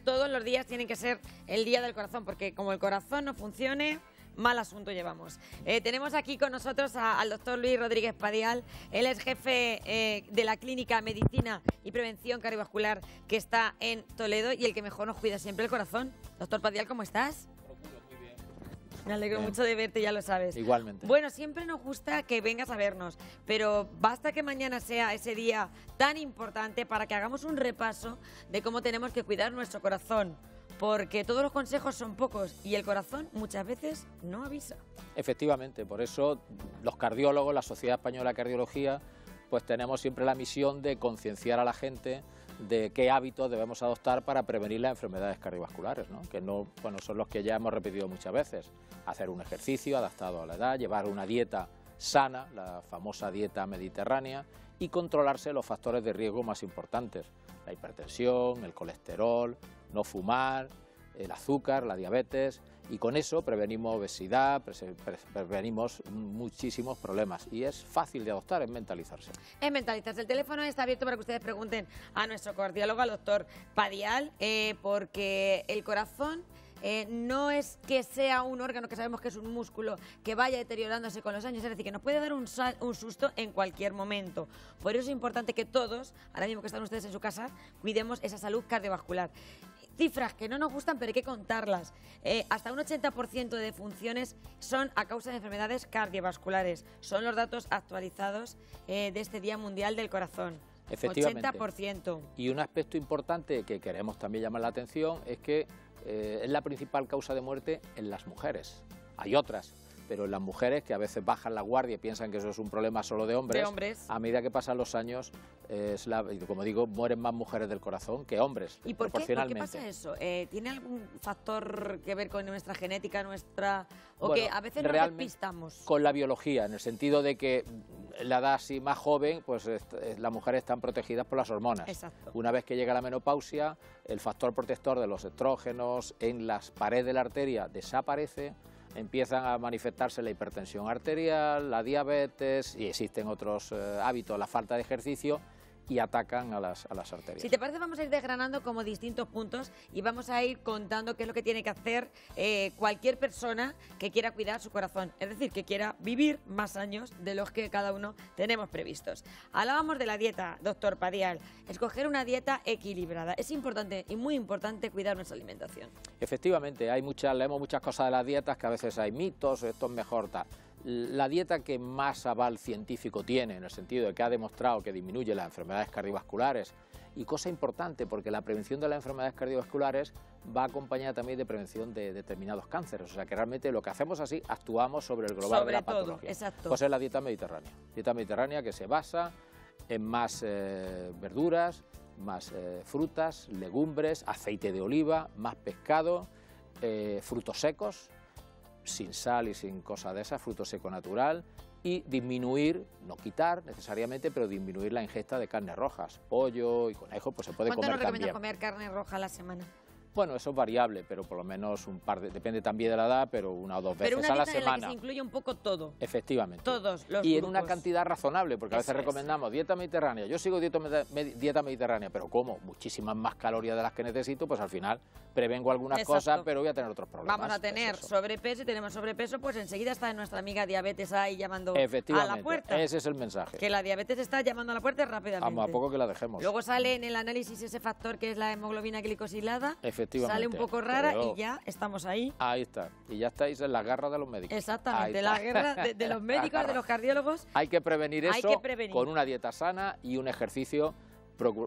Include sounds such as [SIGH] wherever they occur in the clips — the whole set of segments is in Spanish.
todos los días tienen que ser el día del corazón, porque como el corazón no funcione, mal asunto llevamos. Eh, tenemos aquí con nosotros al doctor Luis Rodríguez Padial. Él es jefe eh, de la Clínica Medicina y Prevención Cardiovascular que está en Toledo y el que mejor nos cuida siempre el corazón. Doctor Padial, ¿cómo estás? Me alegro Bien. mucho de verte, ya lo sabes. Igualmente. Bueno, siempre nos gusta que vengas a vernos, pero basta que mañana sea ese día tan importante para que hagamos un repaso de cómo tenemos que cuidar nuestro corazón, porque todos los consejos son pocos y el corazón muchas veces no avisa. Efectivamente, por eso los cardiólogos, la Sociedad Española de Cardiología, pues tenemos siempre la misión de concienciar a la gente de qué hábitos debemos adoptar para prevenir las enfermedades cardiovasculares, ¿no? que no, bueno, son los que ya hemos repetido muchas veces. Hacer un ejercicio adaptado a la edad, llevar una dieta sana, la famosa dieta mediterránea, y controlarse los factores de riesgo más importantes, la hipertensión, el colesterol, no fumar, el azúcar, la diabetes, y con eso prevenimos obesidad, prevenimos muchísimos problemas. Y es fácil de adoptar, es mentalizarse. Es mentalizarse. El teléfono está abierto para que ustedes pregunten a nuestro cardiólogo, al doctor Padial, eh, porque el corazón eh, no es que sea un órgano que sabemos que es un músculo que vaya deteriorándose con los años, es decir, que nos puede dar un, sa- un susto en cualquier momento. Por eso es importante que todos, ahora mismo que están ustedes en su casa, cuidemos esa salud cardiovascular. Cifras que no nos gustan, pero hay que contarlas. Eh, hasta un 80% de defunciones son a causa de enfermedades cardiovasculares. Son los datos actualizados eh, de este Día Mundial del Corazón. Efectivamente. 80%. Y un aspecto importante que queremos también llamar la atención es que eh, es la principal causa de muerte en las mujeres. Hay otras, pero en las mujeres que a veces bajan la guardia y piensan que eso es un problema solo de hombres, De hombres. a medida que pasan los años, eh, es la- como digo, mueren más mujeres del corazón que hombres, ¿Y por qué, por qué proporcionalmente. pasa eso? Eh, ¿Tiene algún factor que ver con nuestra genética, nuestra... o Bueno, que a veces nos despistamos? Con la biología, en el sentido de que la edad así más joven, pues las mujeres están protegidas por las hormonas. Exacto. Una vez que llega la menopausia, el factor protector de los estrógenos en las paredes de la arteria desaparece, empiezan a manifestarse la hipertensión arterial, la diabetes y existen otros eh, hábitos, la falta de ejercicio y atacan a las, a las arterias. Si te parece, vamos a ir desgranando como distintos puntos y vamos a ir contando qué es lo que tiene que hacer eh, cualquier persona que quiera cuidar su corazón. Es decir, que quiera vivir más años de los que cada uno tenemos previstos. Hablábamos de la dieta, doctor Padial. Escoger una dieta equilibrada. Es importante y muy importante cuidar nuestra alimentación. Efectivamente, hay muchas, leemos muchas cosas de las dietas que a veces hay mitos, esto es mejor tal. La dieta que más aval científico tiene, en el sentido de que ha demostrado que disminuye las enfermedades cardiovasculares, y cosa importante, porque la prevención de las enfermedades cardiovasculares va acompañada también de prevención de determinados cánceres. O sea que realmente lo que hacemos así, actuamos sobre el global Sobre de la todo, patología. exacto. Pues es la dieta mediterránea. Dieta mediterránea que se basa en más eh, verduras, más eh, frutas, legumbres, aceite de oliva, más pescado, eh, frutos secos, sin sal y sin cosa de esas, fruto seco natural, y disminuir, no quitar necesariamente, pero disminuir la ingesta de carnes rojas, pollo y conejo, pues se puede ¿Cuánto comer nos recomienda también. comer carne roja a la semana? Bueno, eso es variable, pero por lo menos un par de, depende también de la edad, pero una o dos veces Pero una a la dieta en la que semana. se incluye un poco todo. Efectivamente. Todos los Y en una cantidad razonable, porque a veces es. recomendamos dieta mediterránea. Yo sigo dieta, dieta mediterránea, pero como muchísimas más calorías de las que necesito, pues al final prevengo algunas Exacto. cosas, pero voy a tener otros problemas. Vamos a tener eso. sobrepeso y tenemos sobrepeso, pues enseguida está nuestra amiga diabetes ahí llamando a la puerta. ese es el mensaje. Que la diabetes está llamando a la puerta rápidamente. Vamos, a poco que la dejemos. Luego sale en el análisis ese factor que es la hemoglobina glicosilada. Efectivamente. Sale un poco rara Pero- y ya estamos ahí. Ahí está. Y ya estáis en la garra de los médicos. Exactamente, la guerra de, de los [LAUGHS] médicos, de los cardiólogos. Hay que prevenir eso que prevenir. con una dieta sana y un ejercicio,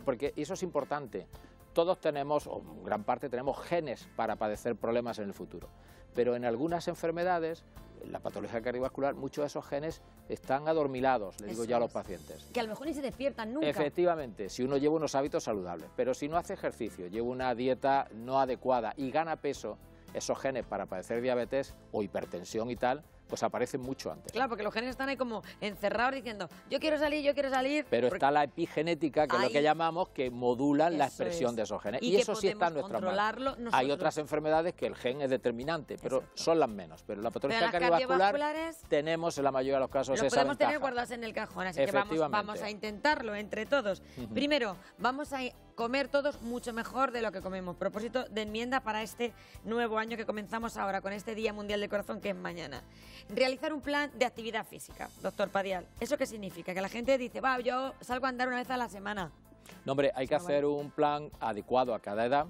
porque eso es importante. Todos tenemos, o gran parte tenemos genes para padecer problemas en el futuro, pero en algunas enfermedades, en la patología cardiovascular, muchos de esos genes están adormilados, le digo Eso yo a los es. pacientes. Que a lo mejor ni se despiertan nunca. Efectivamente, si uno lleva unos hábitos saludables, pero si no hace ejercicio, lleva una dieta no adecuada y gana peso, esos genes para padecer diabetes o hipertensión y tal pues aparecen mucho antes. Claro, porque los genes están ahí como encerrados diciendo, yo quiero salir, yo quiero salir. Pero está la epigenética, que es lo que llamamos, que modulan la expresión de esos genes. Y, eso sí está en nuestra mano. Hay otras enfermedades que el gen es determinante, pero son las menos. Pero la patología cardiovascular tenemos en la mayoría de los casos esa podemos tener guardadas en el cajón, así que vamos, vamos a intentarlo entre todos. Primero, vamos a comer todos mucho mejor de lo que comemos. Propósito de enmienda para este nuevo año que comenzamos ahora, con este Día Mundial del Corazón que es mañana. Realizar un plan de actividad física, doctor Padial. ¿Eso qué significa? Que la gente dice, va, yo salgo a andar una vez a la semana. No, hombre, hay que hacer un plan adecuado a cada edad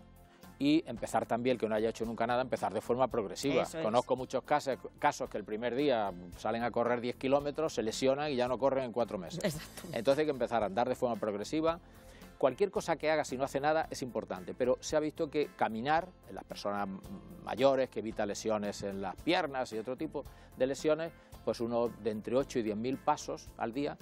y empezar también, el que no haya hecho nunca nada, empezar de forma progresiva. Conozco muchos casos, casos que el primer día salen a correr 10 kilómetros, se lesionan y ya no corren en cuatro meses. Entonces hay que empezar a andar de forma progresiva, Cualquier cosa que haga si no hace nada es importante, pero se ha visto que caminar en las personas mayores, que evita lesiones en las piernas y otro tipo de lesiones, pues uno de entre 8 y 10 mil pasos al día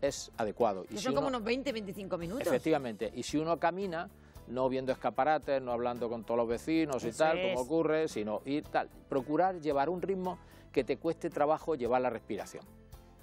es adecuado. Y son como unos 20, 25 minutos. Efectivamente, y si uno camina, no viendo escaparates, no hablando con todos los vecinos y tal, como ocurre, sino ir tal, procurar llevar un ritmo que te cueste trabajo llevar la respiración.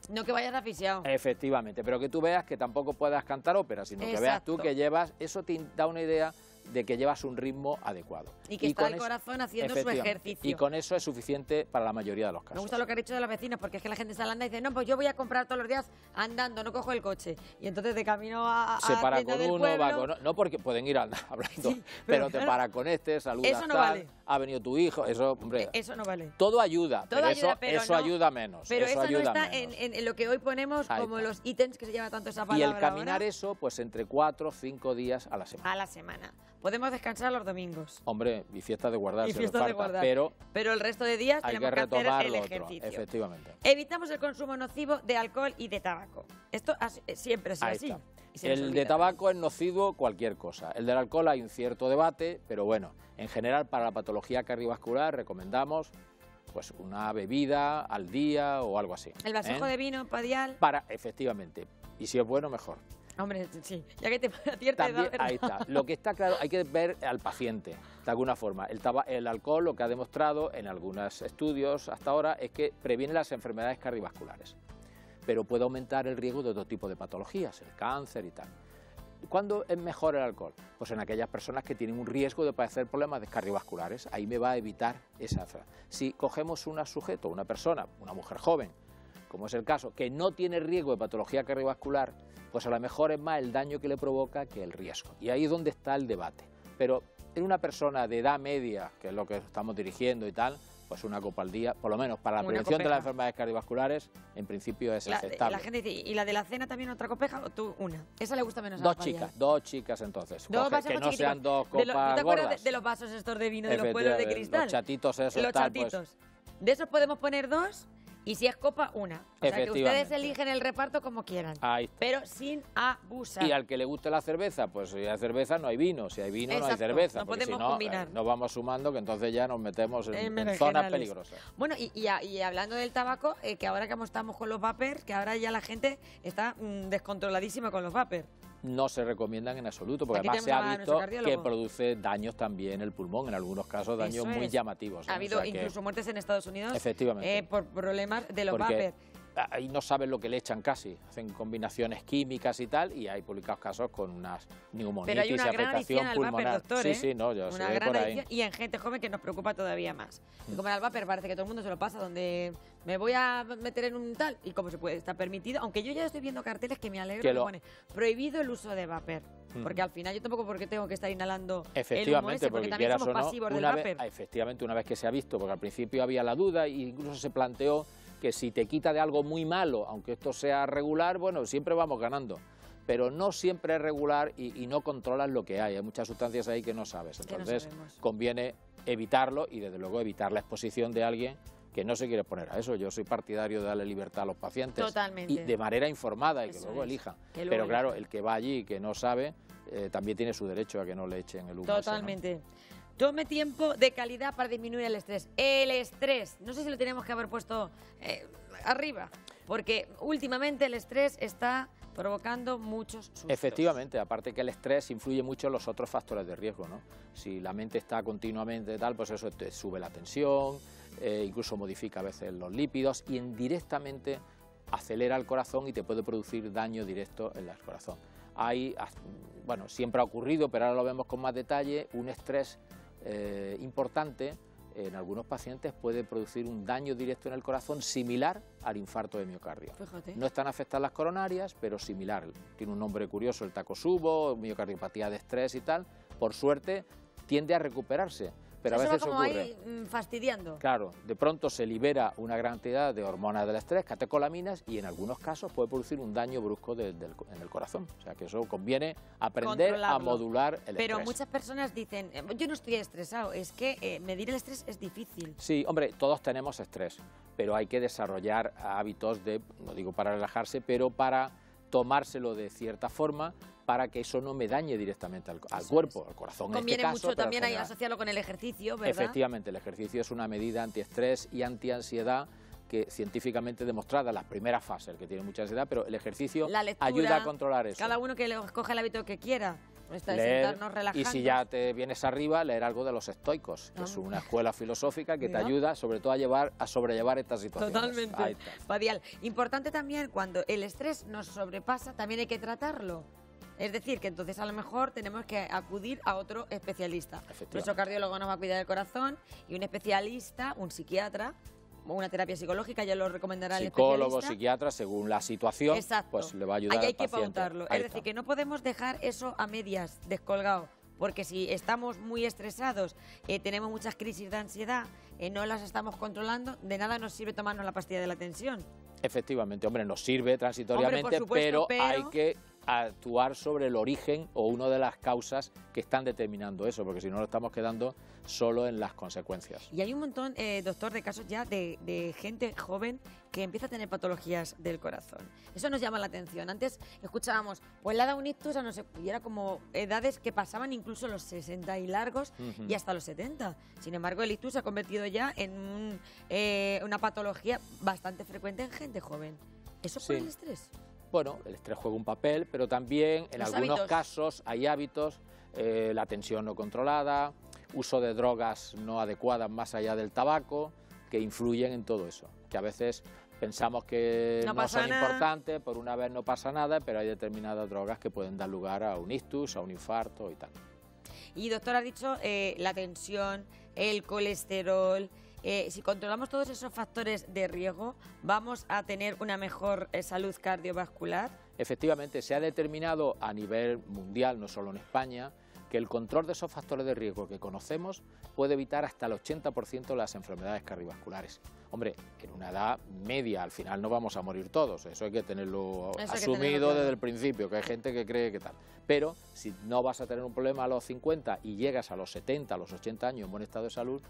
No que vayas aficionado. Efectivamente, pero que tú veas que tampoco puedas cantar ópera, sino que veas tú que llevas, eso te da una idea de que llevas un ritmo adecuado. Y que está el corazón haciendo su ejercicio. Y con eso es suficiente para la mayoría de los casos. Me gusta lo que ha dicho de los vecinos, porque es que la gente sale anda y dice, no, pues yo voy a comprar todos los días andando, no cojo el coche. Y entonces de camino a, Se para con uno, va con... No, porque pueden ir [LAUGHS] hablando, pero, te para con este, saludas Eso no vale. Ha venido tu hijo, eso, hombre... E-, eso no vale. Todo ayuda, pero eso, ayuda menos. Pero eso, no está en, lo que hoy ponemos como los ítems que se lleva tanto esa palabra Y el caminar eso, pues entre cuatro o cinco días a la semana. A la semana. Podemos descansar los domingos. Hombre, y fiestas de guardar, y fiestas de guardar. Pero, pero el resto de días tenemos que, hacer el ejercicio. efectivamente. Evitamos el consumo nocivo de alcohol y de tabaco. Esto eh, siempre es así. El de tabaco es nocivo cualquier cosa. El del alcohol hay un cierto debate, pero bueno, en general para la patología cardiovascular recomendamos pues una bebida al día o algo así. ¿El vaso ¿eh? de vino padial? Para, efectivamente. Y si es bueno, mejor. Hombre, sí, ya que te [LAUGHS] También, Ahí está. Lo que está claro, hay que ver al paciente, de alguna forma. El, el alcohol lo que ha demostrado en algunos estudios hasta ahora es que previene las enfermedades cardiovasculares, pero puede aumentar el riesgo de otro tipo de patologías, el cáncer y tal. ¿Cuándo es mejor el alcohol? Pues en aquellas personas que tienen un riesgo de padecer problemas cardiovasculares. Ahí me va a evitar esa. Si cogemos un sujeto, una persona, una mujer joven, como es el caso, que no tiene riesgo de patología cardiovascular, pues a lo mejor es más el daño que le provoca que el riesgo. Y ahí es donde está el debate. Pero en una persona de edad media, que es lo que estamos dirigiendo y tal, pues una copa al día, por lo menos para la prevención de las enfermedades cardiovasculares, en principio es aceptable. La gente dice, ¿y la de la cena también otra copeja o tú una? Esa le gusta menos dos a chicas, dos chicas entonces. que no sean dos copas de ¿No te acuerdas de, los vasos estos de vino de los pueblos de cristal? Los chatitos esos Los tal, pues chatitos. de esos podemos poner dos y si es copa, una. O sea, que ustedes eligen el reparto como quieran. Pero sin abusar. Y al que le guste la cerveza, pues si hay cerveza no hay vino. Si hay vino no hay cerveza. No podemos si no, combinar. Eh, nos vamos sumando que entonces ya nos metemos en, zonas peligrosas. Bueno, y, hablando del tabaco, eh, que ahora que estamos con los vapers, que ahora ya la gente está mm, descontroladísima con los vapers no se recomiendan en absoluto, porque además se ha visto que produce daños también el pulmón, en algunos casos daños muy llamativos. Ha habido incluso muertes en Estados Unidos efectivamente. Eh, por problemas de los vapers ahí no saben lo que le echan casi, hacen combinaciones químicas y tal, y hay publicados casos con unas neumonitis y afectación pulmonar. sí, ¿eh? sí, no, yo una por ahí. Y en gente joven que nos preocupa todavía más. Y como el vapor parece que todo el mundo se lo pasa, donde me voy a meter en un tal, y como se puede, está permitido, aunque yo ya estoy viendo carteles que me alegro que, pone prohibido el uso de vapor. Porque al final yo tampoco porque tengo que estar inhalando efectivamente, el humo porque, también somos pasivos del vapor. efectivamente, una vez que se ha visto, porque al principio había la duda e incluso se planteó que si te quita de algo muy malo, aunque esto sea regular, bueno, siempre vamos ganando. Pero no siempre es regular y, no controlas lo que hay. Hay muchas sustancias ahí que no sabes. Entonces conviene evitarlo y desde luego evitar la exposición de alguien que no se quiere poner a eso. Yo soy partidario de darle libertad a los pacientes. Totalmente. Y de manera informada y que luego elija. Pero claro, el que va allí y que no sabe, eh, también tiene su derecho a que no le echen el humo. Totalmente. Tome tiempo de calidad para disminuir el estrés. El estrés, no sé si lo tenemos que haber puesto eh, arriba, porque últimamente el estrés está provocando muchos sustos. Efectivamente, aparte que el estrés influye mucho en los otros factores de riesgo, ¿no? Si la mente está continuamente tal, pues eso te sube la tensión, eh, incluso modifica a veces los lípidos y indirectamente acelera el corazón y te puede producir daño directo en el corazón. Hay, bueno, siempre ha ocurrido, pero ahora lo vemos con más detalle, un estrés eh, importante en algunos pacientes puede producir un daño directo en el corazón similar al infarto de miocardio. No están afectadas las coronarias, pero similar. Tiene un nombre curioso el tacosubo, miocardiopatía de estrés y tal. Por suerte tiende a recuperarse pero a veces como ocurre. Ahí, mm, fastidiando. Claro, de pronto se libera una gran cantidad de hormonas del estrés, catecolaminas, y en algunos casos puede producir un daño brusco en el corazón. O sea que eso conviene aprender a modular el Pero muchas personas dicen, eh, yo no estoy estresado, es que eh, medir el estrés es difícil. Sí, hombre, todos tenemos estrés, pero hay que desarrollar hábitos de, no digo para relajarse, pero para tomárselo de cierta forma para que eso no me dañe directamente al, cuerpo, al corazón. Conviene en este mucho también asociarlo con el ejercicio, ¿verdad? Efectivamente, el ejercicio es una medida antiestrés y antiansiedad que científicamente demostrada las primeras fases, el que tiene mucha ansiedad, pero el ejercicio ayuda a controlar eso. Cada uno que coge el hábito que quiera. Leer, y si ya te vienes arriba, leer algo de los estoicos, que es una escuela filosófica que te ayuda sobre todo a llevar a sobrellevar estas situaciones. Totalmente. Padial. Importante también cuando el estrés nos sobrepasa, también hay que tratarlo. Es decir, que entonces a lo mejor tenemos que acudir a otro especialista. Nuestro cardiólogo nos va a cuidar del corazón y un especialista, un psiquiatra, una terapia psicológica, ya lo recomendará el Psicólogo, psiquiatra, según la situación, pues le va a ayudar Ahí hay que pautarlo. es decir, que no podemos dejar eso a medias, descolgado. Porque si estamos muy estresados, eh, tenemos muchas crisis de ansiedad, eh, no las estamos controlando, de nada nos sirve tomarnos la pastilla de la tensión. Efectivamente, hombre, nos sirve transitoriamente, pero hay que actuar sobre el origen o una de las causas que están determinando eso, porque si no lo estamos quedando solo en las consecuencias. Y hay un montón, eh, doctor, de casos ya de, gente joven que empieza a tener patologías del corazón. Eso nos llama la atención. Antes escuchábamos, pues la da un ictus a no sé, y era como edades que pasaban incluso los 60 y largos y hasta los 70. Sin embargo, el ictus se ha convertido ya en eh, una patología bastante frecuente en gente joven. ¿Eso por el estrés? Bueno, el estrés juega un papel, pero también en algunos casos hay hábitos, eh, la tensión no controlada, uso de drogas no adecuadas más allá del tabaco, que influyen en todo eso, que a veces pensamos que no, son importantes, por una vez no pasa nada, pero hay determinadas drogas que pueden dar lugar a un ictus, a un infarto y tal. Y doctor ha dicho eh, la tensión, el colesterol, eh, si controlamos todos esos factores de riesgo, vamos a tener una mejor eh, salud cardiovascular. Efectivamente, se ha determinado a nivel mundial, no solo en España, que el control de esos factores de riesgo que conocemos puede evitar hasta el 80% de las enfermedades cardiovasculares. Hombre, en una edad media, al final no vamos a morir todos, eso hay que tenerlo asumido desde el principio, que hay gente que cree que tal. Pero si no vas a tener un problema a los 50 y llegas a los 70, a los 80 años en buen estado de salud,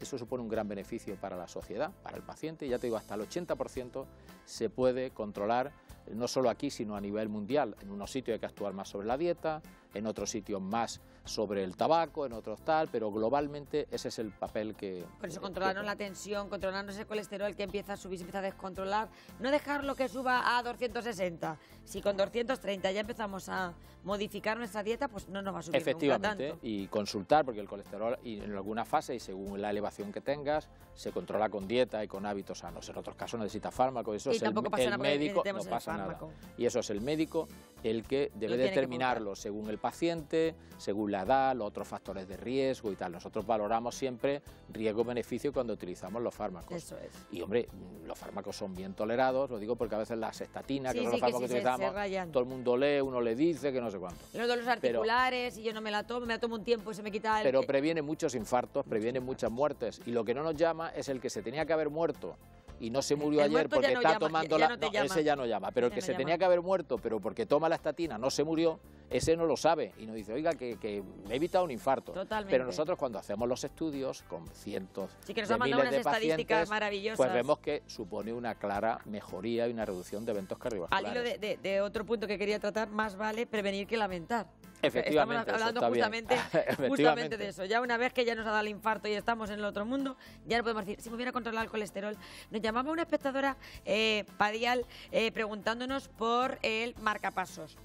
eso supone un gran beneficio para la sociedad, para el paciente. Ya te digo, hasta el 80% se puede controlar, no solo aquí, sino a nivel mundial. En unos sitios hay que actuar más sobre la dieta, en otros sitios más sobre el tabaco, en otros tal, pero globalmente ese es el papel que... Por eso controlarnos la tensión, controlarnos el colesterol que empieza a subir, se empieza a descontrolar, no dejarlo que suba a 260. Si con 230 ya empezamos a modificar nuestra dieta, pues no nos va a subir Efectivamente, nunca tanto. y consultar, porque el colesterol y en alguna fase y según la elevación que tengas, se controla con dieta y con hábitos sanos. En otros casos necesita fármaco, eso es el, médico, no pasa nada. Y eso es el médico el que debe determinarlo según el paciente, según la edad, los otros factores de riesgo y tal. Nosotros valoramos siempre riesgo-beneficio cuando utilizamos los fármacos. Eso es. Y hombre, los fármacos son bien tolerados, lo digo porque a veces las estatinas, que son los fármacos que, utilizamos, todo el mundo lee, uno le dice que no sé cuánto. Los dolores articulares, y yo no me la tomo, me la tomo un tiempo y se me quita el... Pero previene muchos infartos, previene muchas muertes. Y lo que no nos llama es el que se tenía que haber muerto y no se murió ayer porque está tomando la... No, ese ya no llama, pero el que se tenía que haber muerto, pero porque toma la estatina no se murió, ese no lo sabe y nos dice, oiga, que, me he evitado un infarto. Pero nosotros cuando hacemos los estudios con cientos sí, que nos de miles de estadísticas maravillosas. pues vemos que supone una clara mejoría y una reducción de eventos cardiovasculares. Al hilo de, otro punto que quería tratar, más vale prevenir que lamentar. Efectivamente, estamos hablando justamente, [LAUGHS] justamente, de eso. Ya una vez que ya nos ha dado el infarto y estamos en el otro mundo, ya no podemos decir, si me hubiera controlado el colesterol. Nos llamaba una espectadora eh, Padial eh, preguntándonos por el marcapasos.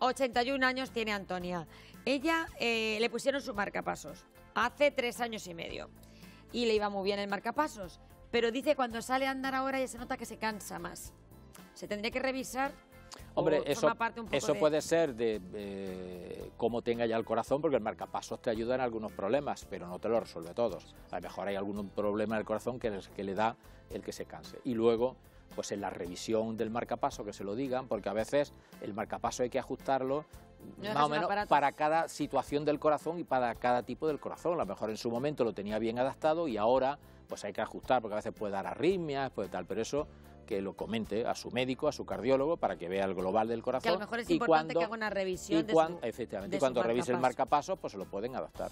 81 años tiene Antonia. Ella eh, le pusieron su marcapasos hace tres años y medio. y le iba muy bien el marcapasos. Pero dice cuando sale a andar ahora ya se nota que se cansa más. Se tendría que revisar. Hombre, eso, eso de- puede ser de eh, cómo tenga ya el corazón, porque el marcapasos te ayuda en algunos problemas, pero no te lo resuelve todos. A lo mejor hay algún problema en el corazón que, es- que le da el que se canse. Y luego, pues en la revisión del marcapaso, que se lo digan, porque a veces el marcapaso hay que ajustarlo No más o menos aparato. para cada situación del corazón y para cada tipo del corazón. A lo mejor en su momento lo tenía bien adaptado y ahora pues hay que ajustar, porque a veces puede dar arritmias, puede tal, pero eso que lo comente a su médico, a su cardiólogo, para que vea el global del corazón. Que a lo mejor es y importante cuando- que haga una revisión y de cuan- su- efectivamente, de su cuando revise el marcapasos, pues se lo pueden adaptar.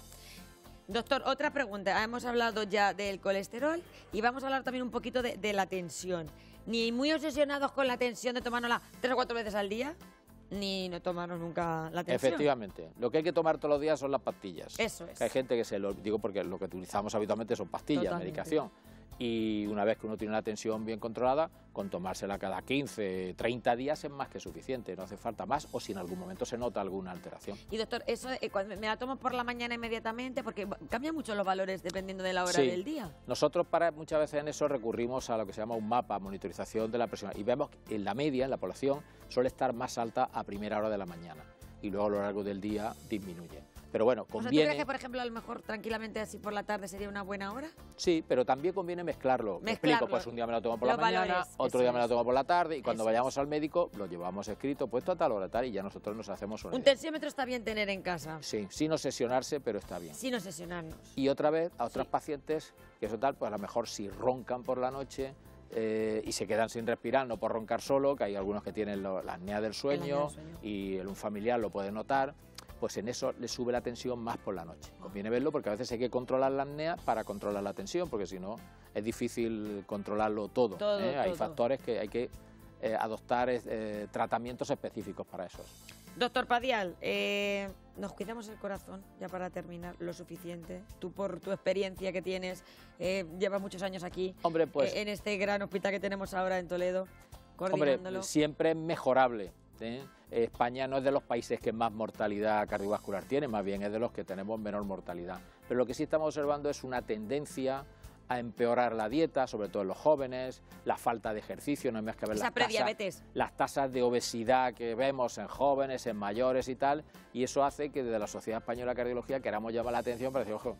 Doctor, otra pregunta. Hemos hablado ya del colesterol y vamos a hablar también un poquito de, de la tensión. Ni muy obsesionados con la tensión de tomárnosla tres o cuatro veces al día, ni no tomarnos nunca la tensión. Efectivamente. Lo que hay que tomar todos los días son las pastillas. Eso es. Que Hay gente que se lo digo porque lo que utilizamos habitualmente son pastillas, Totalmente. medicación. Y una vez que uno tiene una tensión bien controlada, con tomársela cada 15, 30 días es más que suficiente, no hace falta más, o si en algún momento se nota alguna alteración. Y doctor, eso eh, cuando me la tomo por la mañana inmediatamente, porque cambian mucho los valores dependiendo de la hora Sí. del día. Nosotros para muchas veces en eso recurrimos a lo que se llama un mapa, monitorización de la presión, y vemos que en la media, en la población, suele estar más alta a primera hora de la mañana, y luego a lo largo del día disminuye. Pero bueno, O sea, ¿tú conviene... crees que, por ejemplo, a lo mejor tranquilamente así por la tarde sería una buena hora? Sí, pero también conviene mezclarlo. Me Mezclarlo. explico, pues un día me lo tomo por la mañana, valores, otro día me lo tomo por la tarde y cuando Eso vayamos es. al médico lo llevamos escrito, puesto a tal hora tal y ya nosotros nos hacemos una Un idea. tensiómetro está bien tener en casa, Sí, sin obsesionarse, pero está bien. sin obsesionarnos. Y otra vez, a otros Sí. pacientes que eso tal, pues a lo mejor si roncan por la noche eh, y se quedan sin respirar, no por roncar solo, que hay algunos que tienen lo- la apnea del sueño, del sueño. y un familiar lo puede notar, pues en eso le sube la tensión más por la noche. Conviene verlo porque a veces hay que controlar la apnea para controlar la tensión, porque si no es difícil controlarlo todo. Todo, ¿eh? Hay factores que hay que eh, adoptar eh, tratamientos específicos para esos. Doctor Padial, nos cuidamos el corazón, ya para terminar, lo suficiente. Tú, por tu experiencia que tienes, llevas muchos años aquí, Hombre, pues en este gran hospital que tenemos ahora en Toledo, Hombre, siempre es mejorable. ¿Eh? España no es de los países que más mortalidad cardiovascular tiene, más bien es de los que tenemos menor mortalidad. Pero lo que sí estamos observando es una tendencia a empeorar la dieta, sobre todo en los jóvenes, la falta de ejercicio, no hay más que ver Esa las tasas, las tasas de obesidad que vemos en jóvenes, en mayores y tal, y eso hace que desde la Sociedad Española de Cardiología queramos llamar la atención para decir, ojo,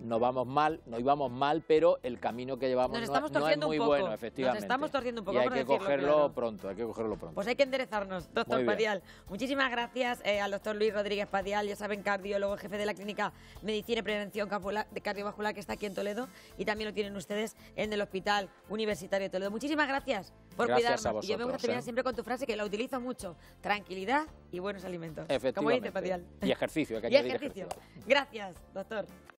no vamos mal, no íbamos mal, pero el camino que llevamos Nos no, es muy bueno, nos efectivamente. estamos torciendo un poco, Y hay que cogerlo claro. pronto, hay que cogerlo pronto. Pues hay que enderezarnos, doctor. Padial. Muchísimas gracias eh, al doctor Luis Rodríguez Padial, ya saben, cardiólogo, jefe de la clínica Medicina y Prevención Cardiovascular que está aquí en Toledo y también lo tienen ustedes en el Hospital Universitario de Toledo. Muchísimas gracias por Gracias a cuidarnos. y yo me gusta terminar ¿eh? siempre con tu frase que la utilizo mucho, tranquilidad y buenos alimentos. Como Efectivamente. dice Padial. Y ejercicio, hay que [LAUGHS] Y añadir ejercicio. Gracias, doctor.